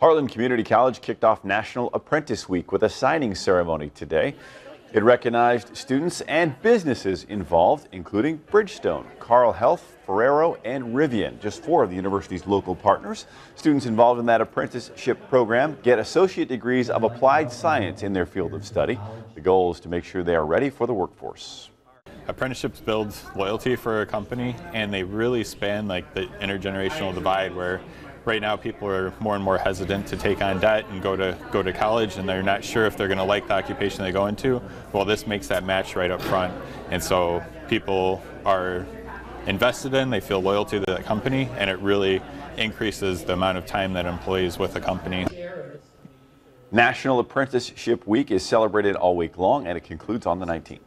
Heartland Community College kicked off National Apprentice Week with a signing ceremony today. It recognized students and businesses involved, including Bridgestone, Carle Health, Ferrero, and Rivian, just four of the university's local partners. Students involved in that apprenticeship program get associate degrees of applied science in their field of study. The goal is to make sure they are ready for the workforce. Apprenticeships build loyalty for a company and they really span like the intergenerational divide where right now people are more and more hesitant to take on debt and go to go to college and they're not sure if they're going to like the occupation they go into. Well, this makes that match right up front. And so people are invested in, they feel loyalty to the company and it really increases the amount of time that employees with a company. National Apprenticeship Week is celebrated all week long and it concludes on the 19th.